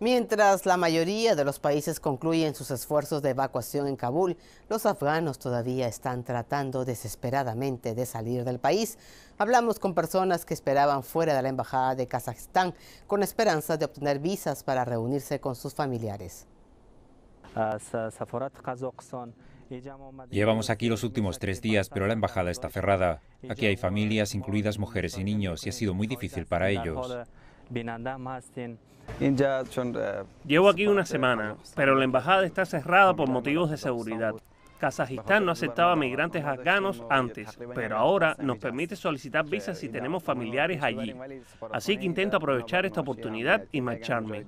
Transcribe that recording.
Mientras la mayoría de los países concluyen sus esfuerzos de evacuación en Kabul, los afganos todavía están tratando desesperadamente de salir del país. Hablamos con personas que esperaban fuera de la embajada de Kazajistán con esperanza de obtener visas para reunirse con sus familiares. Llevamos aquí los últimos tres días, pero la embajada está cerrada. Aquí hay familias, incluidas mujeres y niños, y ha sido muy difícil para ellos. Llevo aquí una semana, pero la embajada está cerrada por motivos de seguridad. Kazajistán no aceptaba migrantes afganos antes, pero ahora nos permite solicitar visas si tenemos familiares allí. Así que intento aprovechar esta oportunidad y marcharme.